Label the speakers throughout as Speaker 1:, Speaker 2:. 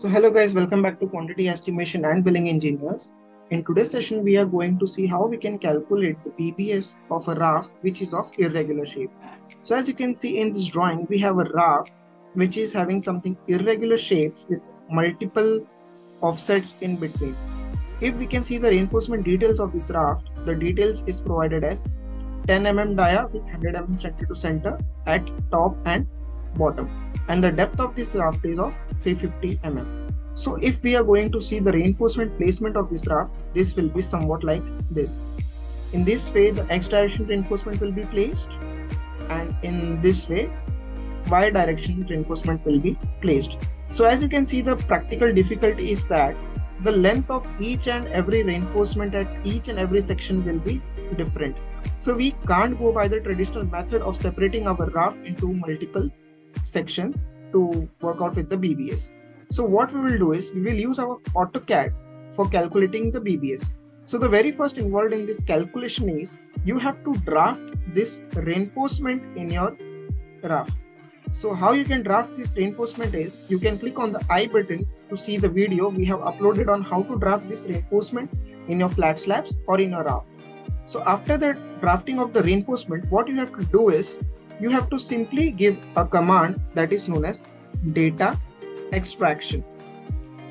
Speaker 1: So hello guys, welcome back to Quantity Estimation and Billing Engineers. In today's session, we are going to see how we can calculate the BBS of a raft which is of irregular shape. So as you can see in this drawing, we have a raft which is having something irregular shapes with multiple offsets in between. If we can see the reinforcement details of this raft, the details is provided as 10 mm dia with 100 mm center to center at top and bottom and the depth of this raft is of 350 mm. So if we are going to see the reinforcement placement of this raft, this will be somewhat like this. In this way, the x direction reinforcement will be placed and in this way, y direction reinforcement will be placed. So as you can see, the practical difficulty is that the length of each and every reinforcement at each and every section will be different. So we can't go by the traditional method of separating our raft into multiple sections to work out with the BBS. So what we will do is we will use our AutoCAD for calculating the BBS. So the very first involved in this calculation is you have to draft this reinforcement in your raft. So how you can draft this reinforcement is you can click on the I button to see the video we have uploaded on how to draft this reinforcement in your flat slabs or in your raft. So after the drafting of the reinforcement, what you have to do is you have to simply give a command that is known as data extraction.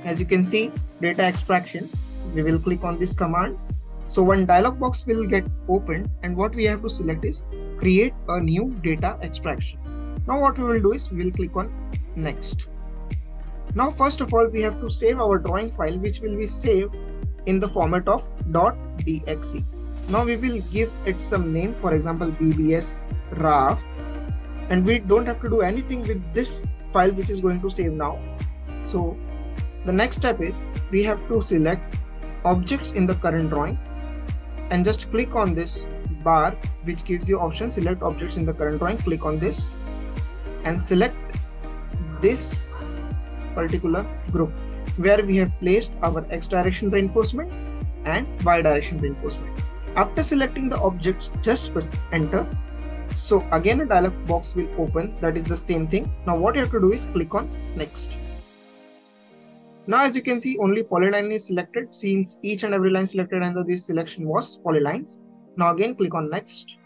Speaker 1: As you can see, data extraction, we will click on this command. So one dialog box will get opened and what we have to select is create a new data extraction. Now what we will do is we will click on next. Now first of all we have to save our drawing file which will be saved in the format of .dxe. Now we will give it some name for example BBS raft and we don't have to do anything with this file which is going to save now. So the next step is we have to select objects in the current drawing and just click on this bar which gives you option select objects in the current drawing click on this and select this particular group where we have placed our x direction reinforcement and y direction reinforcement after selecting the objects just press enter so again a dialog box will open. That is the same thing. Now what you have to do is click on next. Now as you can see only polyline is selected since each and every line selected under this selection was polylines. Now again click on next.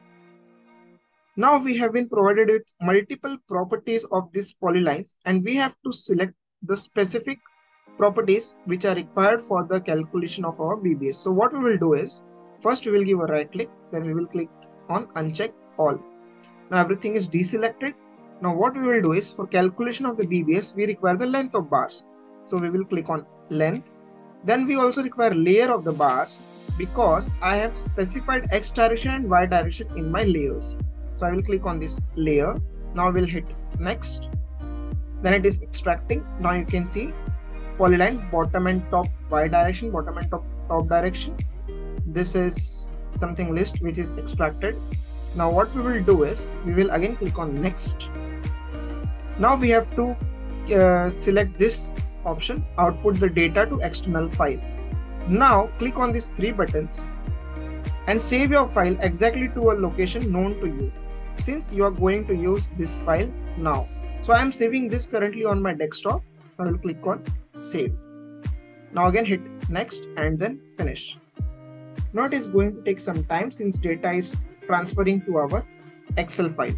Speaker 1: Now we have been provided with multiple properties of these polylines and we have to select the specific properties which are required for the calculation of our BBS. So what we will do is first we will give a right click then we will click on uncheck all. Now everything is deselected. Now what we will do is for calculation of the BBS we require the length of bars. So we will click on length. Then we also require layer of the bars because I have specified X direction and Y direction in my layers. So I will click on this layer. Now we'll hit next. Then it is extracting. Now you can see polyline bottom and top Y direction, bottom and top, top direction. This is something list which is extracted. Now what we will do is we will again click on next. Now we have to uh, select this option output the data to external file. Now click on these three buttons and save your file exactly to a location known to you since you are going to use this file now. So I am saving this currently on my desktop. So I will click on save. Now again hit next and then finish. Now it is going to take some time since data is transferring to our Excel file.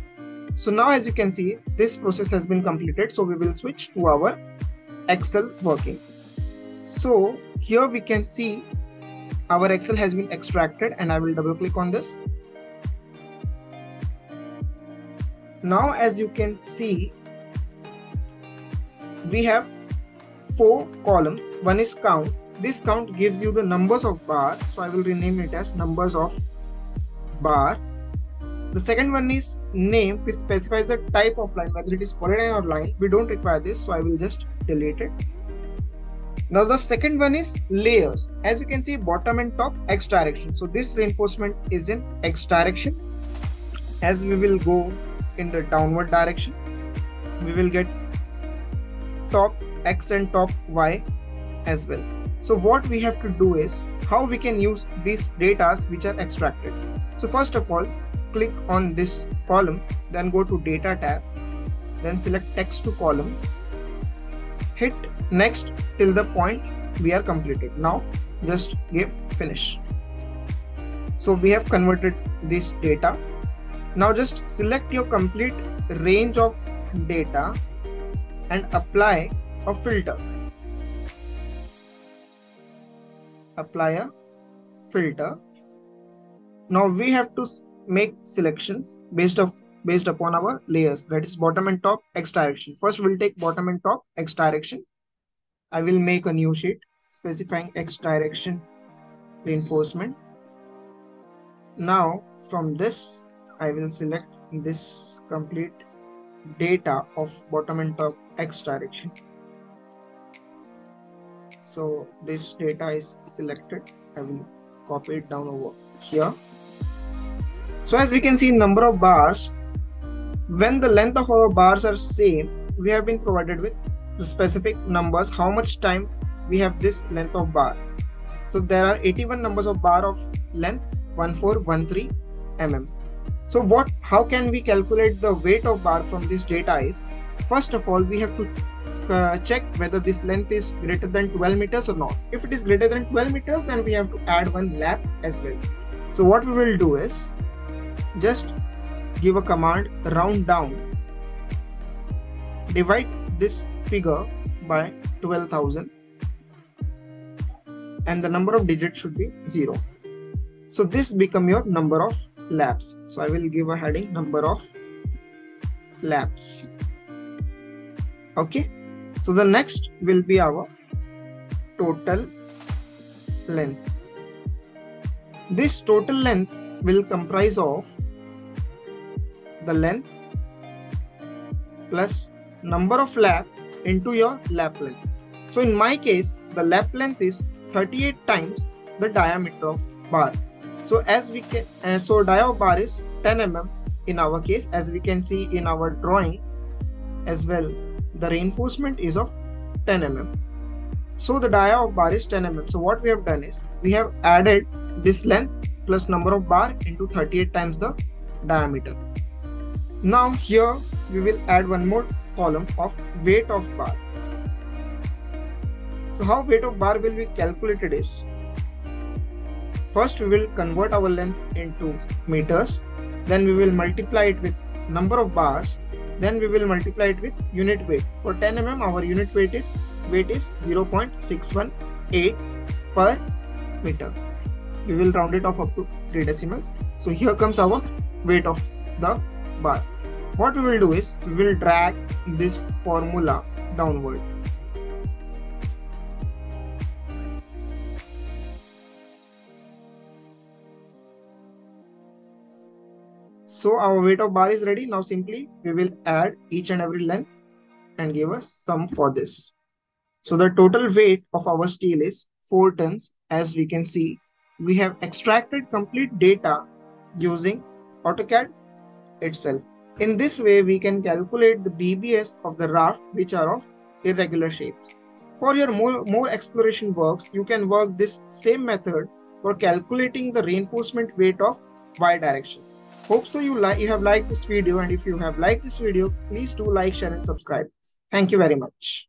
Speaker 1: So now as you can see, this process has been completed. So we will switch to our Excel working. So here we can see our Excel has been extracted and I will double click on this. Now as you can see, we have four columns. One is count. This count gives you the numbers of bar. So I will rename it as numbers of bar. The second one is name which specifies the type of line whether it is polyline or line. We don't require this so I will just delete it. Now the second one is layers. As you can see bottom and top x direction. So this reinforcement is in x direction. As we will go in the downward direction, we will get top x and top y as well. So what we have to do is how we can use these datas which are extracted. So first of all, click on this column, then go to data tab, then select text to columns. Hit next till the point we are completed. Now just give finish. So we have converted this data. Now just select your complete range of data and apply a filter. Apply a filter now we have to make selections based of based upon our layers. That is bottom and top x direction. First we'll take bottom and top x direction. I will make a new sheet specifying x direction reinforcement. Now from this i will select this complete data of bottom and top x direction. So this data is selected. I will copy it down over here so as we can see number of bars when the length of our bars are same we have been provided with specific numbers how much time we have this length of bar. So there are 81 numbers of bar of length 1413 mm. So what how can we calculate the weight of bar from this data is first of all we have to uh, check whether this length is greater than 12 meters or not. If it is greater than 12 meters then we have to add one lap as well. So what we will do is just give a command round down. Divide this figure by 12000 and the number of digits should be 0 so this become your number of laps. So i will give a heading number of laps. Okay? So the next will be our total length. This total length will comprise of the length plus number of lap into your lap length. So in my case, the lap length is 38 times the diameter of bar. So as we can, uh, so dia of bar is 10 mm in our case, as we can see in our drawing as well, the reinforcement is of 10 mm. So the dia of bar is 10 mm. So what we have done is we have added this length plus number of bar into 38 times the diameter. Now here we will add one more column of weight of bar. So how weight of bar will be calculated is first we will convert our length into meters then we will multiply it with number of bars then we will multiply it with unit weight. For 10 mm our unit weight is weight is 0.618 per meter. We will round it off up to 3 decimals. So here comes our weight of the bar what we will do is we will drag this formula downward. So our weight of bar is ready. Now simply we will add each and every length and give a sum for this. So the total weight of our steel is 4 tons. As we can see we have extracted complete data using AutoCAD itself in this way, we can calculate the BBS of the raft which are of irregular shapes. For your more, more exploration works, you can work this same method for calculating the reinforcement weight of Y direction. Hope so you, like you have liked this video and if you have liked this video, please do like, share and subscribe. Thank you very much.